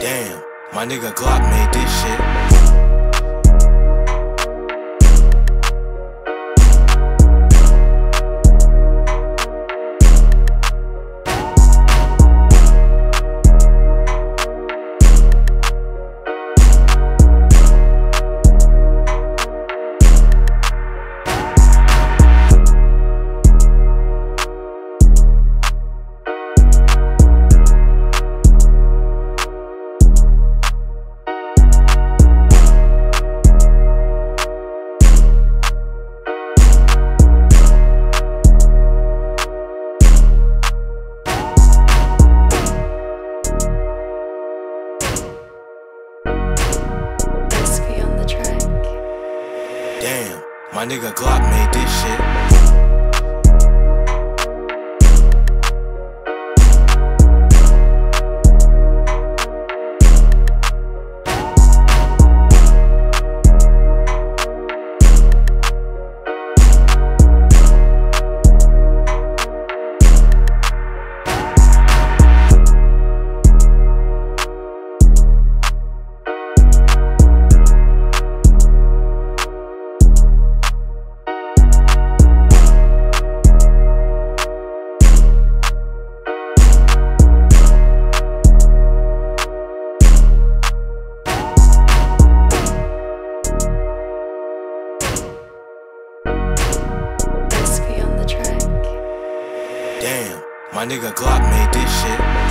Damn, my nigga Glock made this shit. My nigga Glock made this shit. Damn, my nigga Glock made this shit.